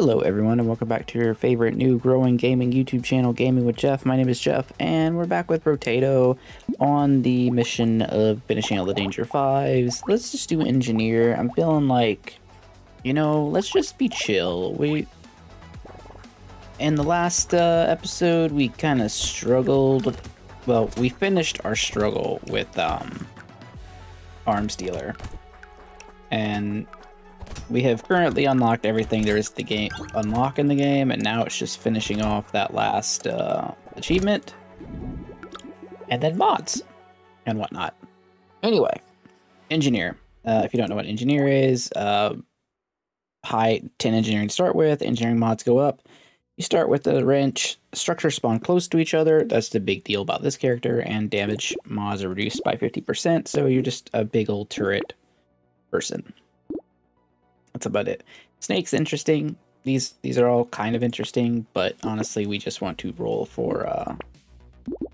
Hello everyone and welcome back to your favorite new growing gaming YouTube channel, Gaming with Jeff. My name is Jeff and we're back with Brotato on the mission of finishing all the Danger 5s. Let's just do Engineer. I'm feeling like, you know, let's just be chill. We... In the last uh, episode, we kind of struggled. Well, we finished our struggle with um, Arms Dealer. And we have currently unlocked everything there is to game unlock in the game, and now it's just finishing off that last uh, achievement, and then mods and whatnot. Anyway, engineer. Uh, if you don't know what engineer is, uh, high 10 engineering to start with. Engineering mods go up. You start with the wrench. Structures spawn close to each other. That's the big deal about this character. And damage mods are reduced by 50%. So you're just a big old turret person. That's about it. Snake's interesting. These these are all kind of interesting, but honestly, we just want to roll for uh,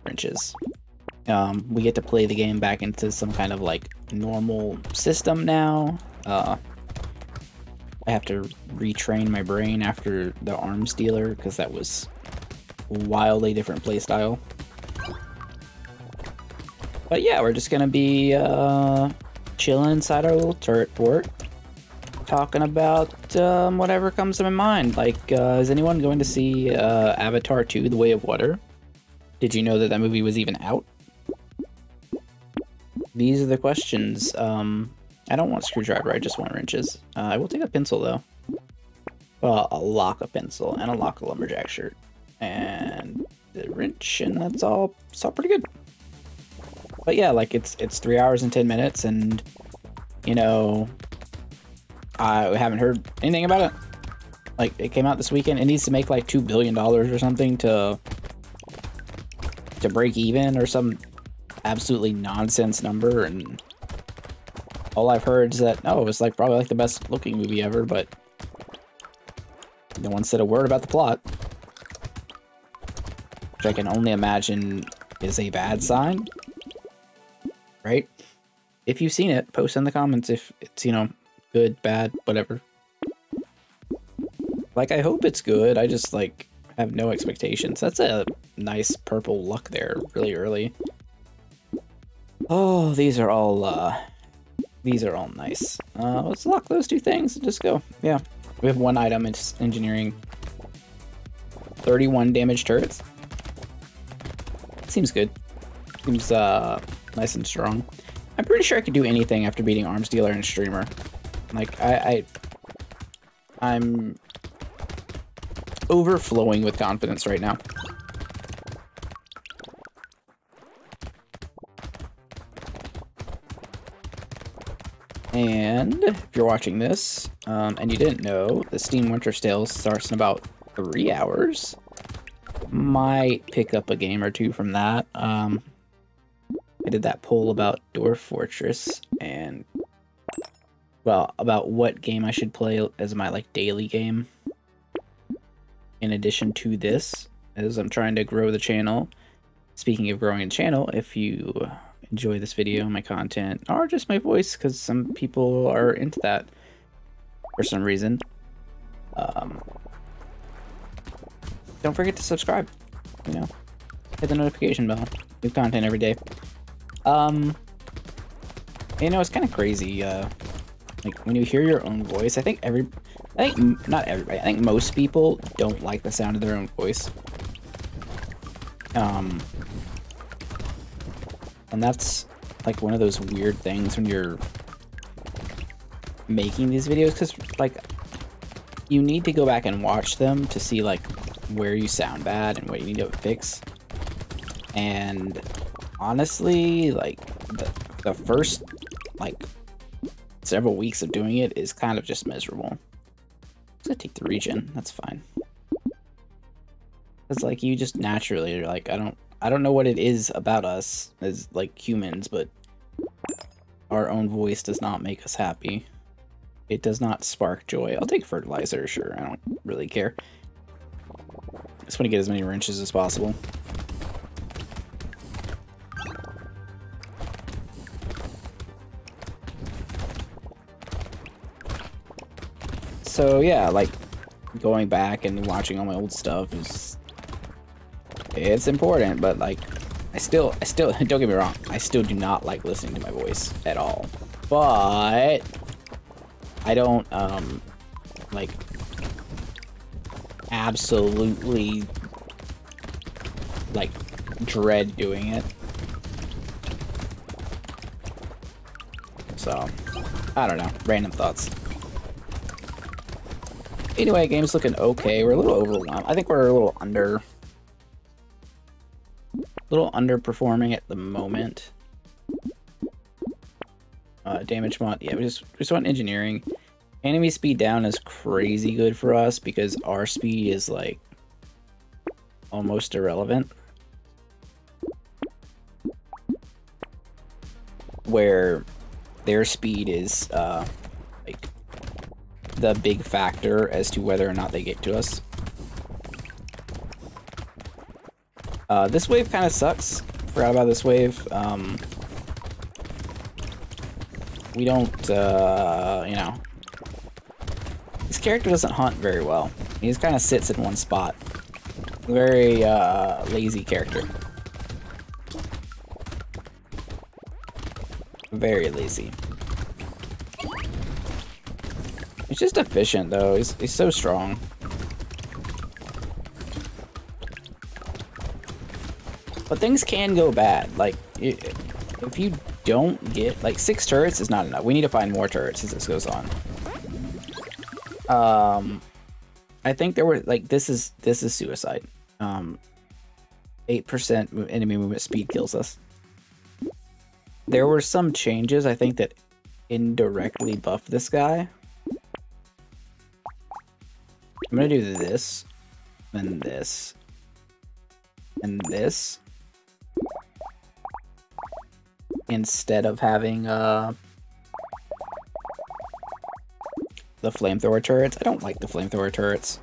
wrenches. Um, we get to play the game back into some kind of like normal system now. Uh, I have to retrain my brain after the arms dealer because that was wildly different playstyle. But yeah, we're just gonna be uh, chilling inside our little turret port talking about um, whatever comes to my mind. Like, uh, is anyone going to see uh, Avatar 2 The Way of Water? Did you know that that movie was even out? These are the questions. Um, I don't want screwdriver, I just want wrenches. Uh, I will take a pencil, though. Well, a lock of pencil and a lock of lumberjack shirt. And the wrench, and that's all, it's all pretty good. But yeah, like, it's, it's three hours and 10 minutes, and, you know, I haven't heard anything about it. Like, it came out this weekend. It needs to make like $2 billion or something to to break even or some absolutely nonsense number. And all I've heard is that, oh, it's like probably like the best looking movie ever, but no one said a word about the plot. Which I can only imagine is a bad sign. Right? If you've seen it, post in the comments if it's, you know, good, bad, whatever. Like, I hope it's good. I just, like, have no expectations. That's a nice purple luck there really early. Oh, these are all, uh, these are all nice. Uh, let's lock those two things and just go. Yeah, we have one item, it's engineering. 31 damage turrets. Seems good. Seems, uh, nice and strong. I'm pretty sure I could do anything after beating Arms Dealer and Streamer. Like, I, I I'm overflowing with confidence right now. And if you're watching this, um, and you didn't know, the Steam Winter Sale starts in about three hours. Might pick up a game or two from that. Um, I did that poll about Dwarf Fortress, and well, about what game I should play as my like daily game. In addition to this, as I'm trying to grow the channel. Speaking of growing the channel, if you enjoy this video, my content, or just my voice, because some people are into that for some reason, um, don't forget to subscribe. You know, hit the notification bell. New content every day. Um, you know, it's kind of crazy. Uh, like when you hear your own voice, I think every, I think not everybody, I think most people don't like the sound of their own voice. Um, and that's like one of those weird things when you're making these videos, because like you need to go back and watch them to see like where you sound bad and what you need to fix. And honestly, like the, the first like several weeks of doing it is kind of just miserable. I'm gonna take the regen. That's fine. It's like you just naturally are like, I don't, I don't know what it is about us as like humans, but our own voice does not make us happy. It does not spark joy. I'll take fertilizer, sure. I don't really care. I just want to get as many wrenches as possible. So yeah, like going back and watching all my old stuff is it's important, but like I still I still don't get me wrong, I still do not like listening to my voice at all. But I don't um like absolutely like dread doing it. So, I don't know. Random thoughts. Anyway, game's looking okay. We're a little overwhelmed. I think we're a little under... A little underperforming at the moment. Uh, damage mod. Yeah, we just, we just want engineering. Enemy speed down is crazy good for us because our speed is like almost irrelevant. Where their speed is uh, the big factor as to whether or not they get to us. Uh, this wave kind of sucks. Forgot about this wave. Um, we don't, uh, you know, this character doesn't hunt very well. He just kind of sits in one spot. Very uh, lazy character. Very lazy. He's just efficient, though. He's, he's so strong. But things can go bad. Like, if you don't get... Like, six turrets is not enough. We need to find more turrets as this goes on. Um, I think there were... Like, this is this is suicide. Um, 8% enemy movement speed kills us. There were some changes, I think, that indirectly buffed this guy. I'm gonna do this, and this, and this, instead of having uh, the flamethrower turrets. I don't like the flamethrower turrets.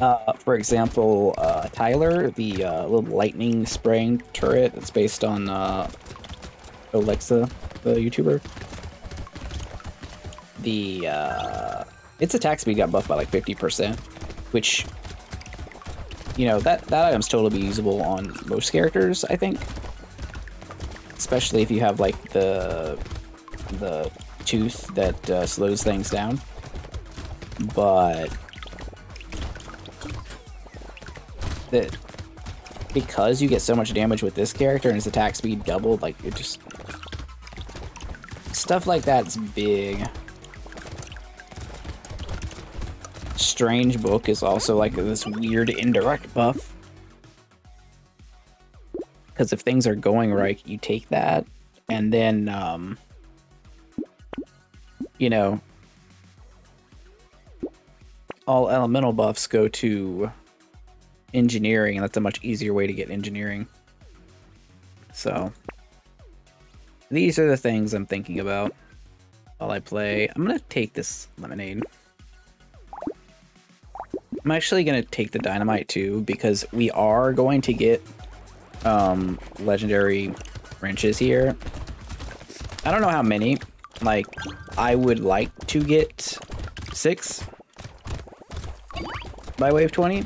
Uh, for example, uh, Tyler, the uh, little lightning spraying turret that's based on uh, Alexa, the YouTuber. The uh, its attack speed got buffed by like 50%, which you know that that item's totally usable on most characters, I think. Especially if you have like the the tooth that uh, slows things down. But because you get so much damage with this character and his attack speed doubled, like it just stuff like that's big. Strange Book is also like this weird indirect buff. Because if things are going right, you take that, and then, um, you know, all elemental buffs go to engineering, and that's a much easier way to get engineering. So, these are the things I'm thinking about while I play. I'm gonna take this lemonade. I'm actually gonna take the dynamite too, because we are going to get um, legendary wrenches here. I don't know how many. Like, I would like to get six by wave 20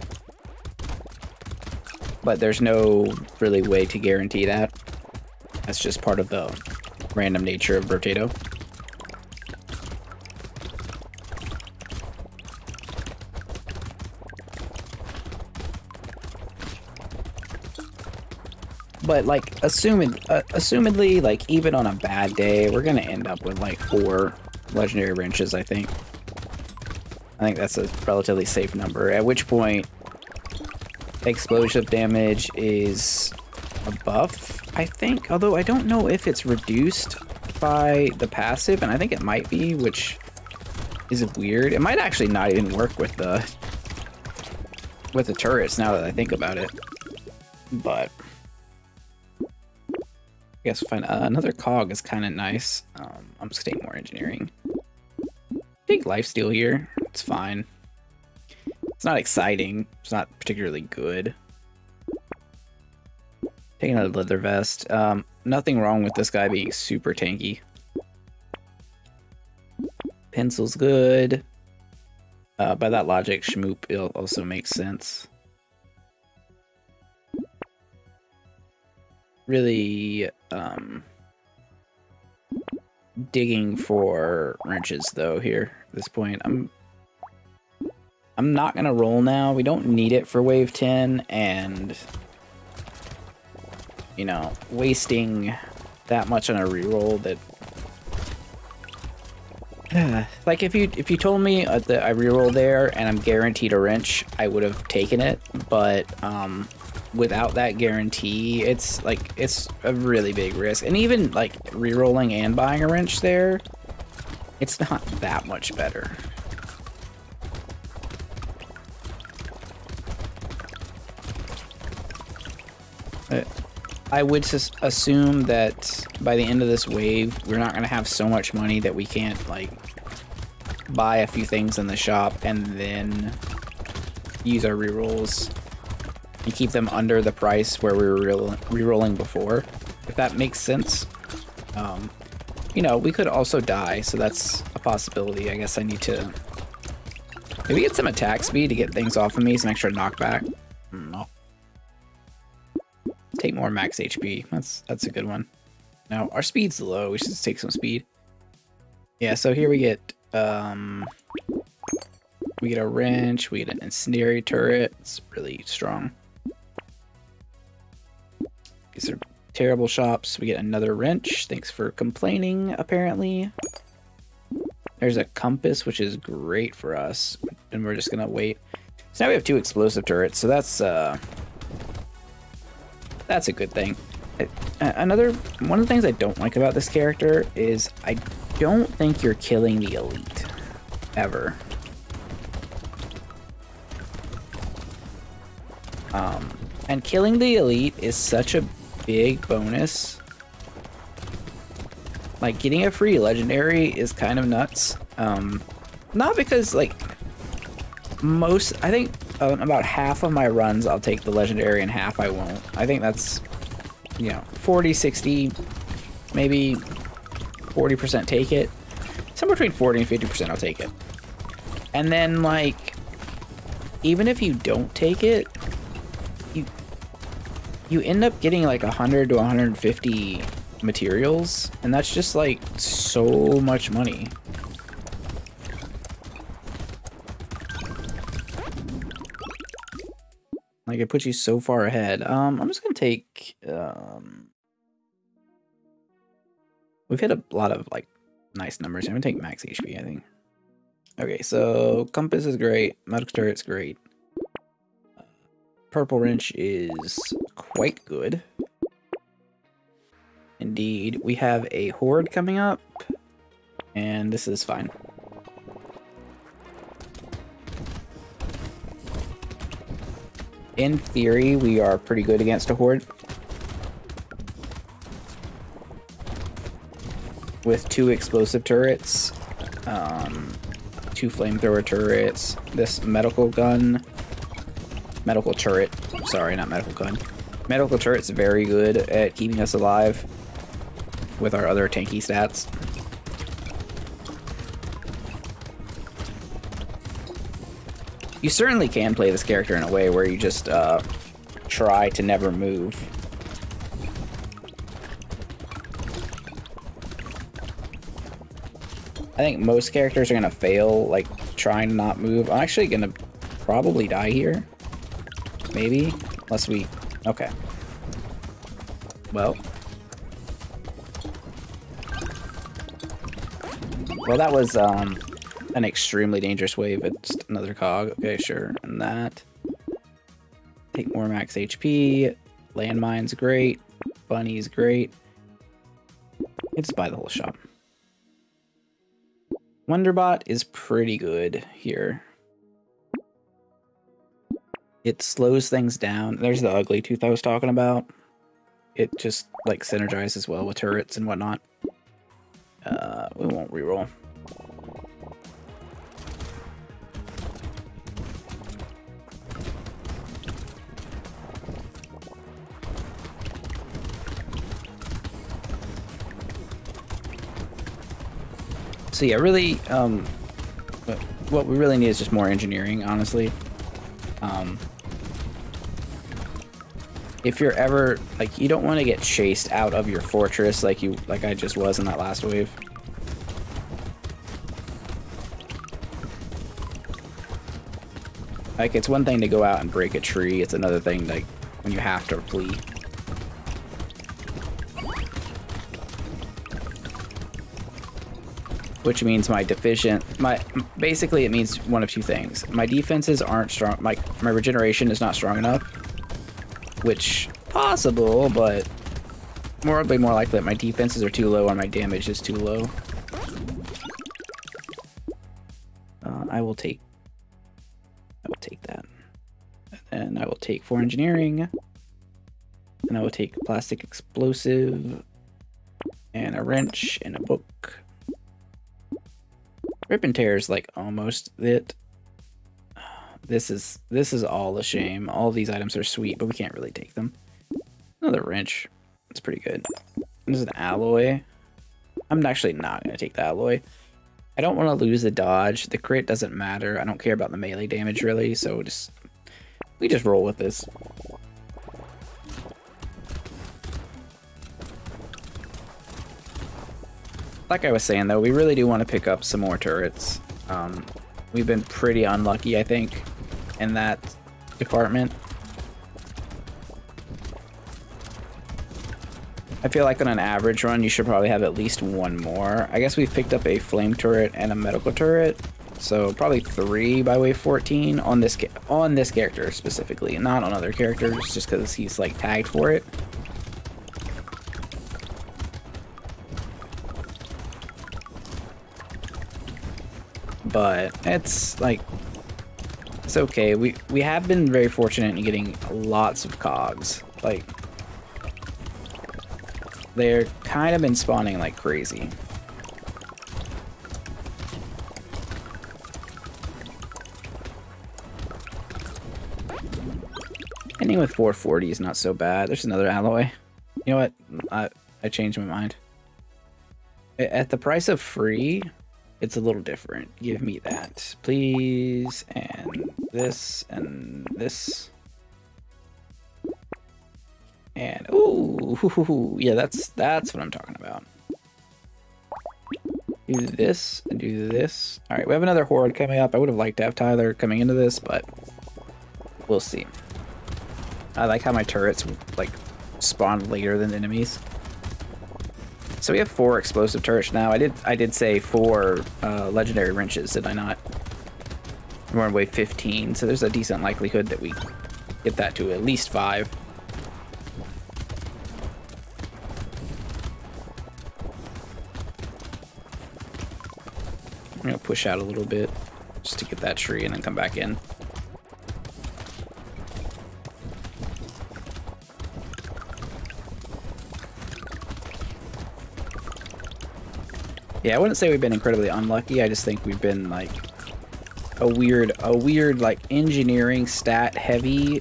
but there's no really way to guarantee that. That's just part of the random nature of Brotato. But like, assuming, uh, assumedly, like even on a bad day, we're gonna end up with like four legendary wrenches. I think. I think that's a relatively safe number. At which point, explosive damage is a buff, I think. Although I don't know if it's reduced by the passive, and I think it might be, which is weird. It might actually not even work with the with the turrets now that I think about it. But I guess find uh, another cog is kind of nice. Um, I'm just taking more engineering. Take lifesteal here. It's fine. It's not exciting. It's not particularly good. Taking out a leather vest. Um, nothing wrong with this guy being super tanky. Pencil's good. Uh, by that logic, Schmoop also makes sense. Really, um, digging for wrenches though here at this point. I'm I'm not gonna roll now. We don't need it for wave 10 and you know, wasting that much on a reroll that like if you if you told me uh, that I reroll there and I'm guaranteed a wrench, I would have taken it. But um, without that guarantee, it's like it's a really big risk. And even like rerolling and buying a wrench there, it's not that much better. I would assume that by the end of this wave, we're not going to have so much money that we can't, like, buy a few things in the shop and then use our rerolls and keep them under the price where we were rerolling before, if that makes sense. Um, you know, we could also die, so that's a possibility. I guess I need to maybe get some attack speed to get things off of me, some extra knockback. No. Take more max HP. That's that's a good one. Now our speed's low. We should just take some speed. Yeah. So here we get um, we get a wrench. We get an incendiary turret. It's really strong. These are terrible shops. We get another wrench. Thanks for complaining. Apparently. There's a compass, which is great for us, and we're just gonna wait. So now we have two explosive turrets, so that's uh, that's a good thing. Another one of the things I don't like about this character is I don't think you're killing the elite ever. Um, and killing the elite is such a big bonus. Like getting a free legendary is kind of nuts. Um, not because like most, I think uh, about half of my runs I'll take the legendary and half I won't. I think that's, you know, 40, 60, maybe 40% take it. Somewhere between 40 and 50% I'll take it. And then, like, even if you don't take it, you you end up getting like 100 to 150 materials, and that's just like so much money. Like it puts you so far ahead. Um, I'm just gonna take. Um, we've hit a lot of like nice numbers. I'm gonna take max HP. I think. Okay, so compass is great. Medical turret's great. Purple wrench is quite good. Indeed, we have a horde coming up, and this is fine. In theory, we are pretty good against a horde. With two explosive turrets, um, two flamethrower turrets, this medical gun, medical turret, sorry, not medical gun. Medical turret's very good at keeping us alive with our other tanky stats. You certainly can play this character in a way where you just uh, try to never move. I think most characters are going to fail, like, trying to not move. I'm actually going to probably die here. Maybe. Unless we... Okay. Well. Well, that was, um an extremely dangerous wave. It's another cog. Okay, sure. And that. Take more max HP. Landmine's great. Bunny's great. Let's buy the whole shop. Wonderbot is pretty good here. It slows things down. There's the ugly tooth I was talking about. It just like synergizes well with turrets and whatnot. Uh, we won't reroll. So yeah, really, um, what we really need is just more engineering, honestly. Um, if you're ever like, you don't want to get chased out of your fortress like you like I just was in that last wave. Like, it's one thing to go out and break a tree, it's another thing, like, when you have to flee. Which means my deficient, my, basically it means one of two things. My defenses aren't strong, my, my regeneration is not strong enough. Which, possible, but more, more likely that my defenses are too low and my damage is too low. Uh, I will take I will take that. And I will take for engineering. And I will take plastic explosive and a wrench and a book. Rip and tear is like almost it. This is this is all a shame. All these items are sweet, but we can't really take them. Another wrench. It's pretty good. This is an alloy. I'm actually not gonna take the alloy. I don't want to lose the dodge. The crit doesn't matter. I don't care about the melee damage really, so just we just roll with this. Like I was saying though, we really do want to pick up some more turrets. Um, we've been pretty unlucky, I think, in that department. I feel like on an average run, you should probably have at least one more. I guess we've picked up a flame turret and a medical turret, so probably three by wave 14 on this on this character specifically, not on other characters, just because he's like tagged for it. But it's like it's okay. We we have been very fortunate in getting lots of cogs. Like they're kind of been spawning like crazy. Ending with 440 is not so bad. There's another alloy. You know what? I, I changed my mind. At the price of free, it's a little different. Give me that, please. And this and this. And ooh, yeah, that's that's what I'm talking about. Do this and do this. All right, we have another horde coming up. I would have liked to have Tyler coming into this, but we'll see. I like how my turrets like spawn later than enemies. So we have four explosive turrets now. I did I did say four uh, legendary wrenches, did I not? We're on wave 15, so there's a decent likelihood that we get that to at least five. I'm gonna push out a little bit just to get that tree and then come back in. Yeah, I wouldn't say we've been incredibly unlucky. I just think we've been like a weird, a weird like engineering stat heavy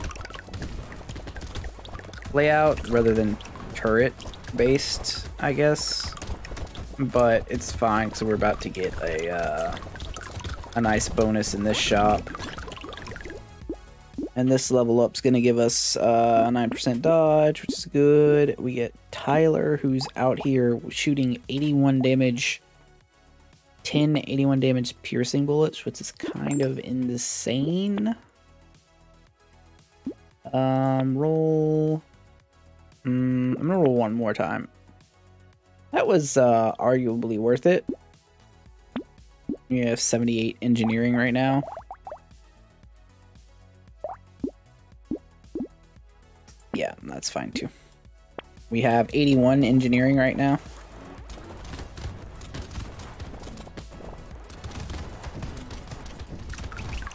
layout rather than turret based, I guess but it's fine so we're about to get a uh, a nice bonus in this shop. And this level up's gonna give us uh, a 9% dodge, which is good. We get Tyler, who's out here shooting 81 damage, 10 81 damage piercing bullets, which is kind of insane. Um, roll. Mm, I'm gonna roll one more time. That was uh, arguably worth it. We have 78 engineering right now. Yeah, that's fine too. We have 81 engineering right now.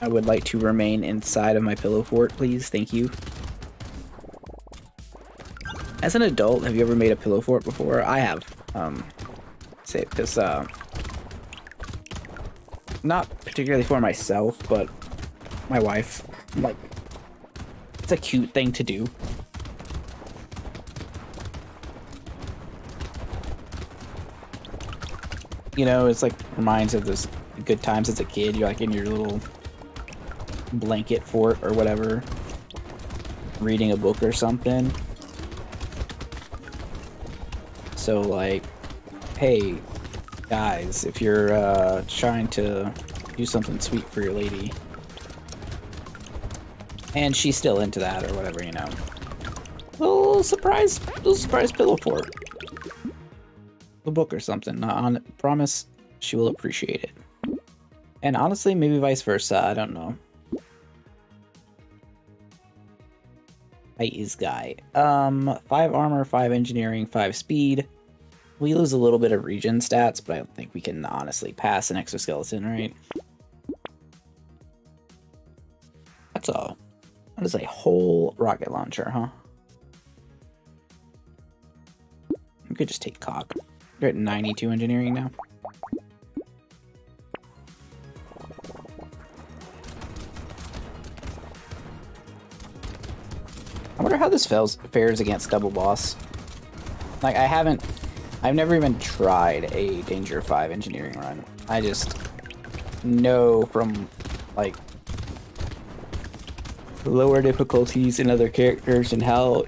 I would like to remain inside of my pillow fort, please. Thank you. As an adult, have you ever made a pillow fort before? I have. Um, say because uh, not particularly for myself, but my wife. Like, it's a cute thing to do. You know, it's like reminds of those good times as a kid. You're like in your little blanket fort or whatever, reading a book or something. So like, hey, guys, if you're uh, trying to do something sweet for your lady, and she's still into that or whatever, you know, little surprise, little surprise pillow fort, the book or something. On promise, she will appreciate it. And honestly, maybe vice versa. I don't know. Height is guy. Um, five armor, five engineering, five speed. We lose a little bit of regen stats, but I don't think we can honestly pass an exoskeleton, right? That's all. that is a whole rocket launcher, huh? We could just take cock. You're at 92 engineering now. I wonder how this fails, fares against double boss. Like, I haven't... I've never even tried a Danger 5 engineering run. I just know from, like, lower difficulties in other characters and how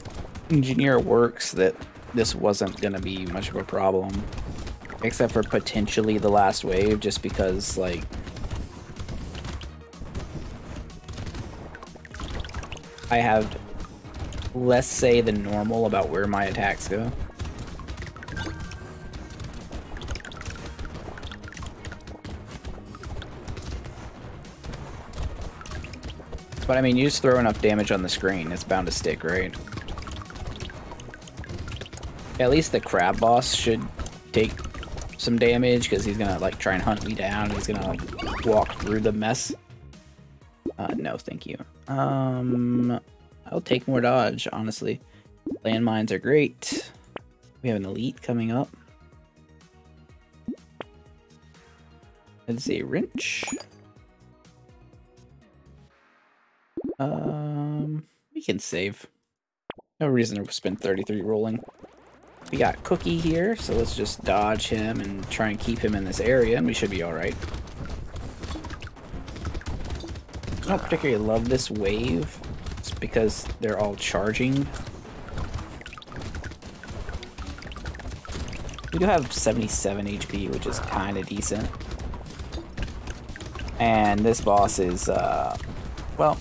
engineer works that this wasn't going to be much of a problem. Except for potentially the last wave, just because, like... I have less say than normal about where my attacks go. But I mean, you just throw enough damage on the screen, it's bound to stick, right? At least the crab boss should take some damage, because he's gonna, like, try and hunt me down, he's gonna, like, walk through the mess. Uh, no, thank you. Um, I'll take more dodge, honestly. Landmines are great. We have an elite coming up. Let's see, wrench. Um, we can save. No reason to spend 33 rolling. We got Cookie here, so let's just dodge him and try and keep him in this area, and we should be alright. I don't particularly love this wave. Because they're all charging. We do have 77 HP, which is kind of decent. And this boss is, uh, well,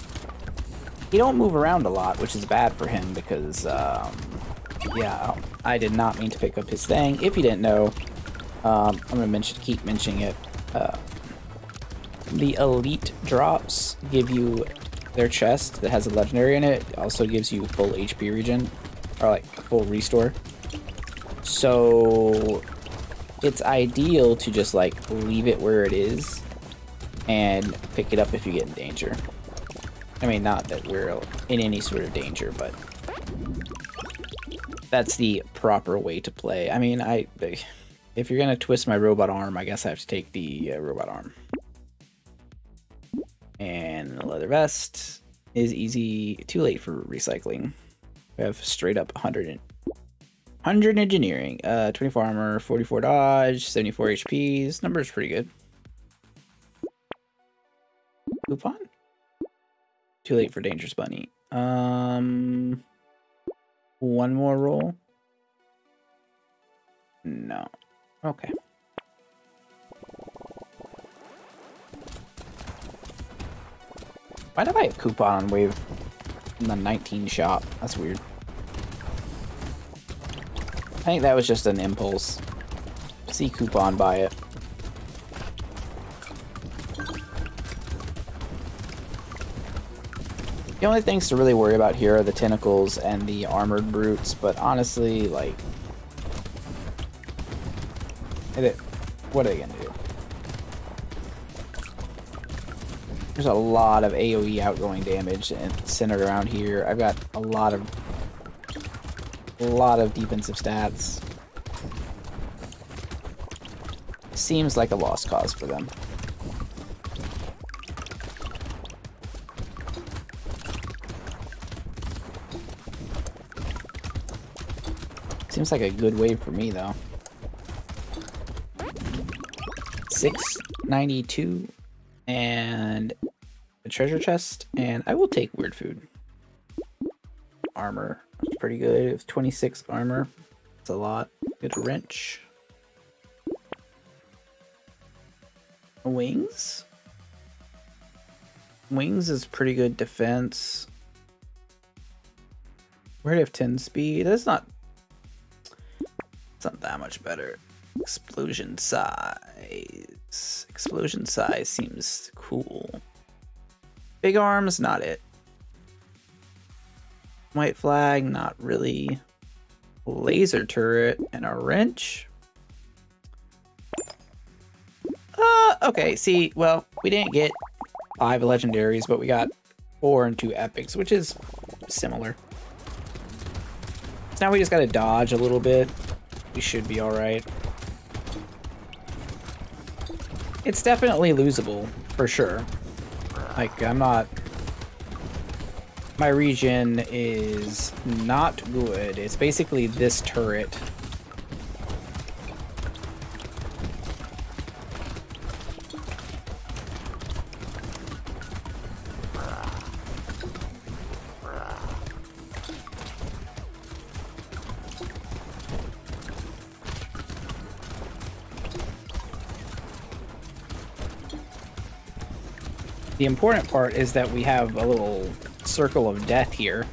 he don't move around a lot, which is bad for him because, um, yeah, I did not mean to pick up his thing. If you didn't know, um, I'm gonna mention, keep mentioning it. Uh, the elite drops give you their chest that has a legendary in it. Also gives you full HP regen, or like full restore. So it's ideal to just like leave it where it is and pick it up if you get in danger. I mean, not that we're in any sort of danger, but that's the proper way to play. I mean, I if you're gonna twist my robot arm, I guess I have to take the uh, robot arm. And the leather vest is easy, too late for recycling. We have straight up 100, 100 engineering, uh, 24 armor, 44 dodge, 74 HPs. This number is pretty good. Coupon? Too late for Dangerous Bunny. Um, one more roll? No. Okay. Why did I have a coupon on wave in the 19 shop? That's weird. I think that was just an impulse. See coupon, buy it. The only things to really worry about here are the tentacles and the armored brutes, but honestly, like... What are they gonna do? There's a lot of AoE outgoing damage and centered around here. I've got a lot of... A lot of defensive stats. Seems like a lost cause for them. Seems like a good wave for me, though. 692 and treasure chest, and I will take weird food. Armor, pretty good. It's 26 armor. It's a lot. A wrench. Wings? Wings is pretty good defense. We're have 10 speed. That's not... It's not that much better. Explosion size. Explosion size seems cool. Big arms, not it. White flag, not really. Laser turret and a wrench. Uh, okay, see, well, we didn't get five legendaries, but we got four and two epics, which is similar. So now we just gotta dodge a little bit. We should be alright. It's definitely losable, for sure. Like, I'm not... My regen is not good. It's basically this turret. The important part is that we have a little circle of death here.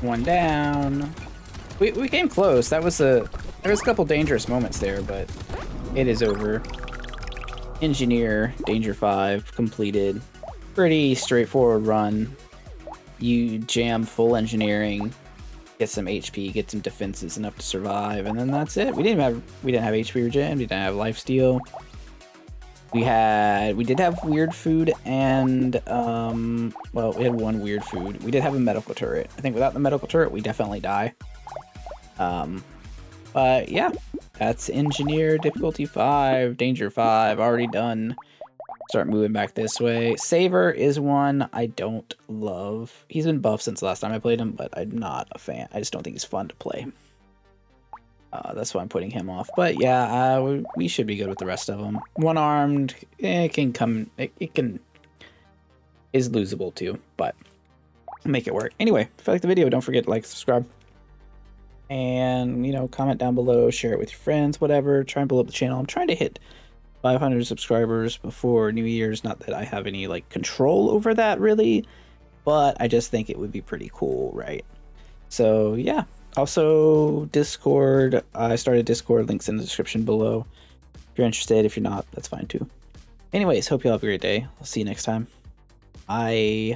One down. We, we came close. That was a there was a couple dangerous moments there, but it is over. Engineer, Danger 5, completed. Pretty straightforward run. You jam full engineering, get some HP, get some defenses enough to survive, and then that's it. We didn't have we didn't have HP regen, we didn't have life steal. We had we did have weird food and um well we had one weird food. We did have a medical turret. I think without the medical turret we definitely die. Um but yeah, that's engineer difficulty five, danger five, already done start moving back this way. Saver is one I don't love. He's been buffed since the last time I played him, but I'm not a fan. I just don't think he's fun to play. Uh, that's why I'm putting him off. But yeah, uh, we, we, should be good with the rest of them. One armed, eh, it can come, it, it can, is losable too, but make it work. Anyway, if you like the video, don't forget to like, subscribe, and, you know, comment down below, share it with your friends, whatever. Try and blow up the channel. I'm trying to hit 500 subscribers before New Year's. Not that I have any like control over that really, but I just think it would be pretty cool, right? So yeah. Also, Discord. I started Discord. Links in the description below. If you're interested, if you're not, that's fine too. Anyways, hope you all have a great day. I'll see you next time. Bye.